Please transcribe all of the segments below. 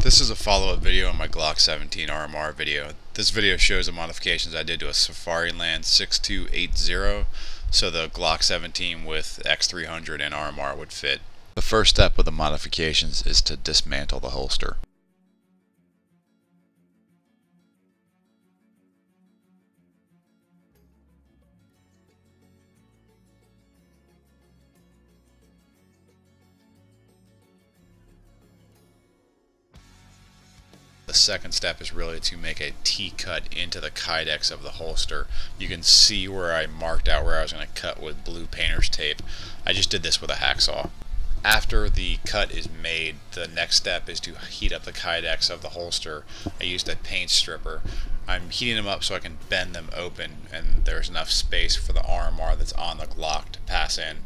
This is a follow-up video on my Glock 17 RMR video. This video shows the modifications I did to a Safariland 6280 so the Glock 17 with X300 and RMR would fit. The first step of the modifications is to dismantle the holster. The second step is really to make a T-cut into the kydex of the holster. You can see where I marked out where I was going to cut with blue painter's tape. I just did this with a hacksaw. After the cut is made, the next step is to heat up the kydex of the holster. I used a paint stripper. I'm heating them up so I can bend them open and there's enough space for the RMR that's on the Glock to pass in.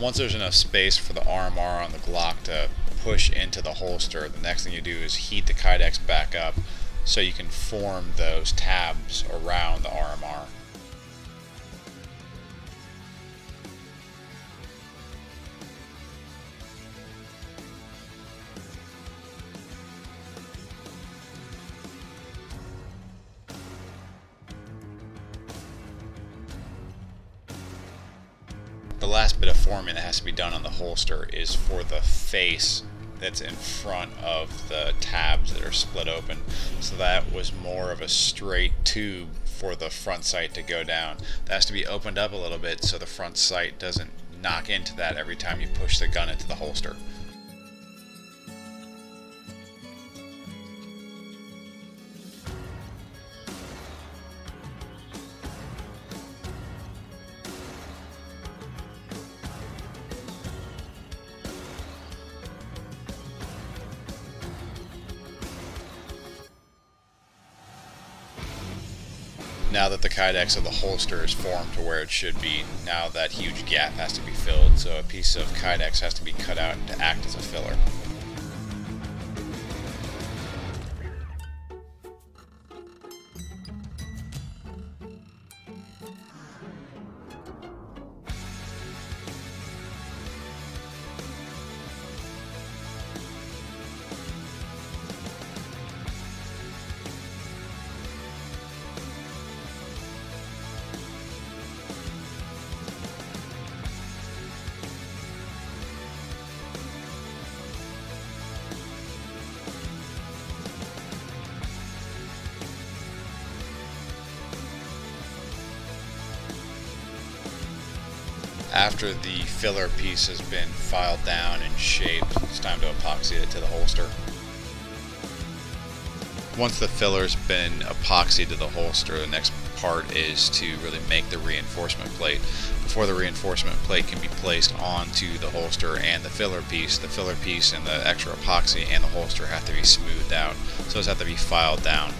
Once there's enough space for the RMR on the Glock to push into the holster, the next thing you do is heat the Kydex back up so you can form those tabs around the RMR. The last bit of forming that has to be done on the holster is for the face that's in front of the tabs that are split open. So that was more of a straight tube for the front sight to go down. That has to be opened up a little bit so the front sight doesn't knock into that every time you push the gun into the holster. Now that the kydex of the holster is formed to where it should be, now that huge gap has to be filled, so a piece of kydex has to be cut out to act as a filler. After the filler piece has been filed down and shaped, it's time to epoxy it to the holster. Once the filler's been epoxied to the holster, the next part is to really make the reinforcement plate. Before the reinforcement plate can be placed onto the holster and the filler piece, the filler piece and the extra epoxy and the holster have to be smoothed out. So those have to be filed down.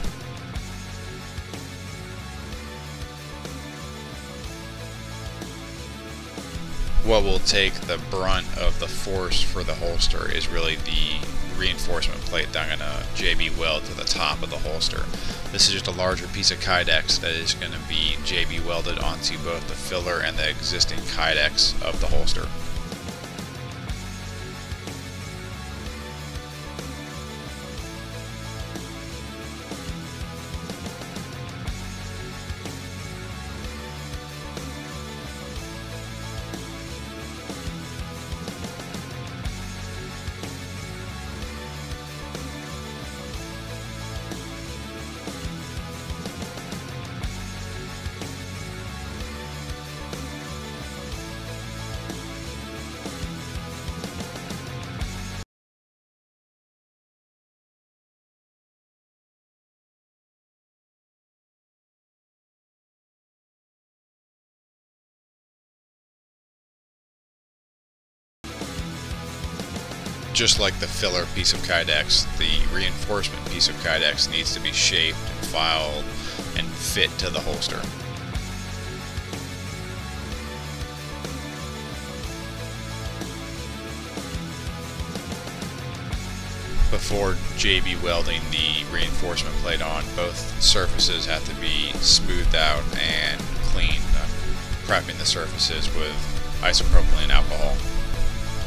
What will take the brunt of the force for the holster is really the reinforcement plate that I'm going to JB weld to the top of the holster. This is just a larger piece of Kydex that is going to be JB welded onto both the filler and the existing Kydex of the holster. Just like the filler piece of Kydex, the reinforcement piece of Kydex needs to be shaped and filed and fit to the holster. before JB welding the reinforcement plate on, both surfaces have to be smoothed out and cleaned. I'm prepping the surfaces with isopropylene alcohol.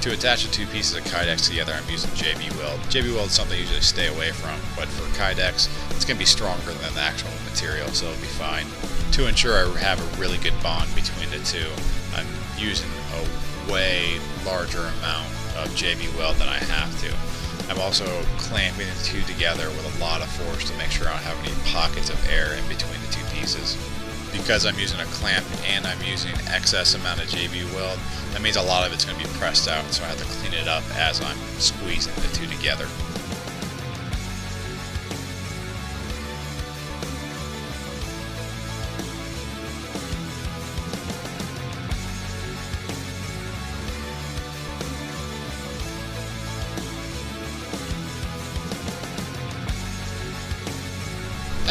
To attach the two pieces of Kydex together, I'm using JB Weld. JB Weld is something I usually stay away from, but for Kydex, it's going to be stronger than the actual material, so it'll be fine. To ensure I have a really good bond between the two, I'm using a way larger amount of JB Weld than I have to. I'm also clamping the two together with a lot of force to make sure I don't have any pockets of air in between the two pieces. Because I'm using a clamp and I'm using excess amount of JB weld, that means a lot of it's going to be pressed out, so I have to clean it up as I'm squeezing the two together.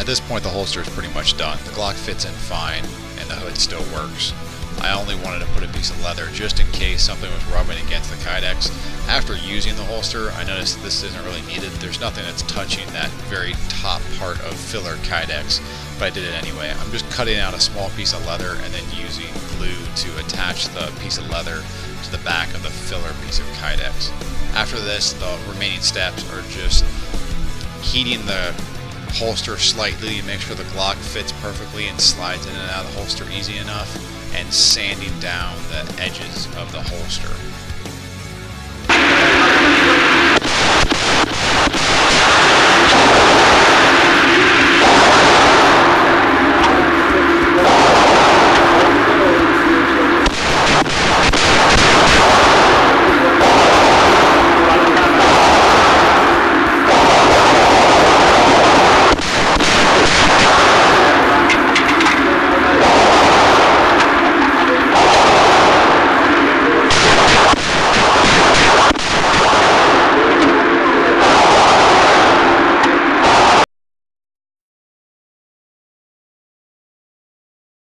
At this point the holster is pretty much done. The Glock fits in fine and the hood still works. I only wanted to put a piece of leather just in case something was rubbing against the Kydex. After using the holster, I noticed this isn't really needed. There's nothing that's touching that very top part of filler Kydex, but I did it anyway. I'm just cutting out a small piece of leather and then using glue to attach the piece of leather to the back of the filler piece of Kydex. After this, the remaining steps are just heating the holster slightly to make sure the Glock fits perfectly and slides in and out of the holster easy enough, and sanding down the edges of the holster.